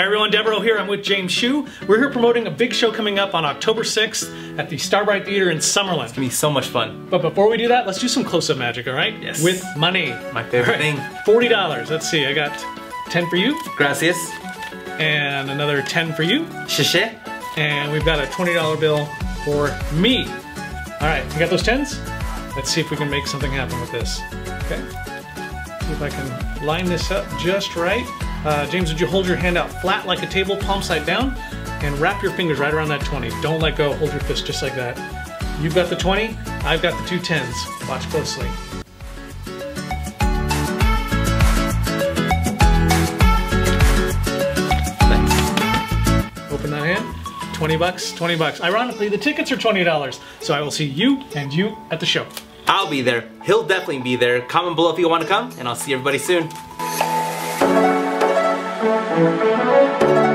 Hey everyone, Devereaux here. I'm with James Hsu. We're here promoting a big show coming up on October 6th at the Starbright Theater in Summerlin. It's gonna be so much fun. But before we do that, let's do some close-up magic, all right? Yes. With money. My favorite thing. $40. Let's see, I got 10 for you, Gracias. and another 10 for you, Shishi. and we've got a $20 bill for me. All right, you got those 10s? Let's see if we can make something happen with this. Okay. See if I can line this up just right. Uh, James, would you hold your hand out flat like a table, palm side down, and wrap your fingers right around that 20. Don't let go, hold your fist just like that. You've got the 20, I've got the two 10s. Watch closely. Open that hand. 20 bucks, 20 bucks. Ironically, the tickets are $20, so I will see you and you at the show. I'll be there. He'll definitely be there. Comment below if you want to come, and I'll see everybody soon. Thank you.